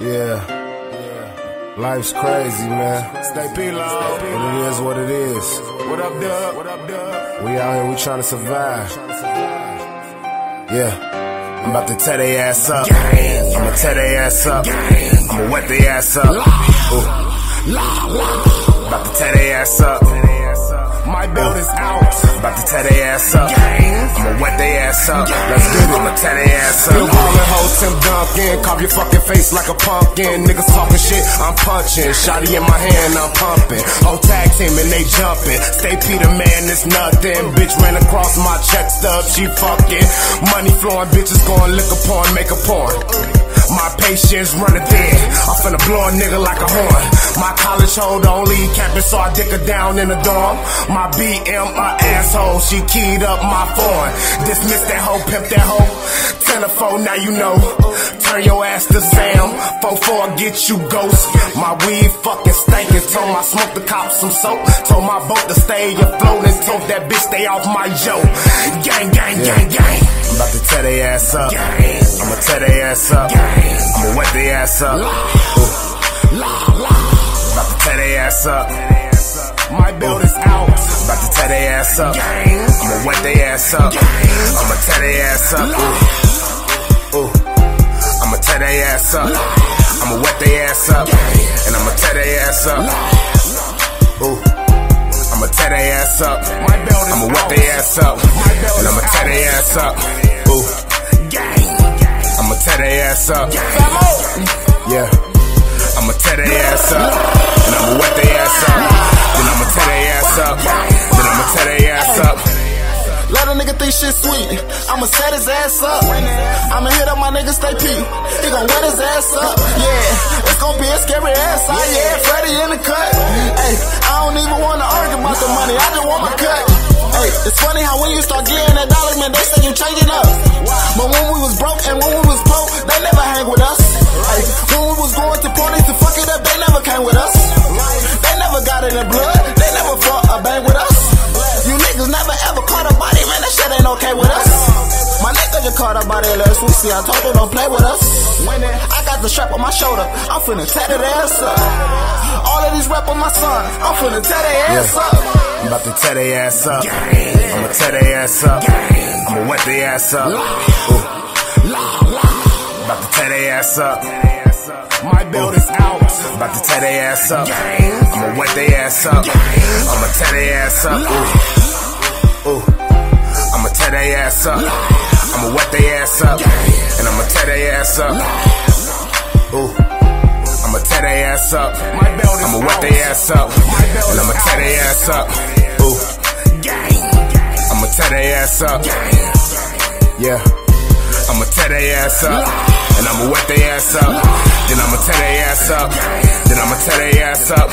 Yeah. Life's crazy, man. Stay P-Lo. But it is what it is. What up, Dub? What up, Dub? We out here, we trying to survive. Yeah. I'm about to tear they ass up. I'ma tear they ass up. I'ma wet they ass up. Ooh. About to tear they ass up. My belt is out. About to tear they ass up. I'ma wet they ass up. Let's get it. I'ma tear they ass up. Still ballin', hoe Tim Duncan. Carve your fucking face like a pumpkin. Niggas talking shit, I'm punching. Shotty in my hand, I'm pumping. Whole tag team and they jumping. Stay Peter, man, it's nothing. Bitch ran across my check stub, she fucking. Money flowing, bitches going lick a porn, make a porn. My patience running thin. I'm finna blow a nigga like a horn. My college hold only campus, so I dick her down in the dorm. My BM, a asshole, she keyed up my phone. Dismiss that hoe, pimp that hoe. Telephone, now you know. Turn your ass to Sam. 4-4, get you ghost. My weed fucking stinking. Told my smoke the cops some soap. Told my boat to stay afloat and told that bitch stay off my yo. Gang, gang, gang, gang. I'm about to tear they ass up. I'ma tear they ass up. I'ma wet they ass up. Ooh. About to tear they ass up. My belt is out. About to tear they ass up. I'ma wet they ass up. I'ma tear they ass up. Ooh. Ooh. I'ma tear they ass up. I'ma wet they ass up. And I'ma tear they ass up. Ooh. I'ma tear they ass up. My belt is I'ma wet they ass up. And I'ma tear they ass up. Ooh. I'ma tear they ass up. Yeah. I'ma tear they ass up. Nigga think shit sweet. I'ma set his ass up. I'ma hit up my nigga Statep. He gon' wet his ass up. Yeah, it's gon' be a scary ass out. Yeah, Freddy in the cut. Hey, I don't even wanna argue about the money. I just want my cut. Hey, it's funny how when you start getting that dollars, man, they say you changing up. But when we was broke and when we was broke, just caught a body last week. See, I told you don't play with us. It, I got the strap on my shoulder, I'm finna tear that ass up. All of these rap on my son, I'm finna tear that ass up. I'm about to tear they ass up. I'ma tear they ass up. I'ma wet they ass up. Ooh. About to tear they ass up. My belt is out. About to tear they ass up. I'ma wet they ass up. I'ma tear they ass up. Ooh. Ooh. I'ma tear they ass up. I'ma wet they ass up. And I'ma tear they ass up. Ooh. I'ma tear they ass up. I'ma wet they ass up. And I'ma tear they ass up. Ooh. I'ma tear they ass up. Yeah. I'ma tear they ass up. And I'ma wet they ass up. Then I'ma tear they ass up. Then I'ma tear they ass up.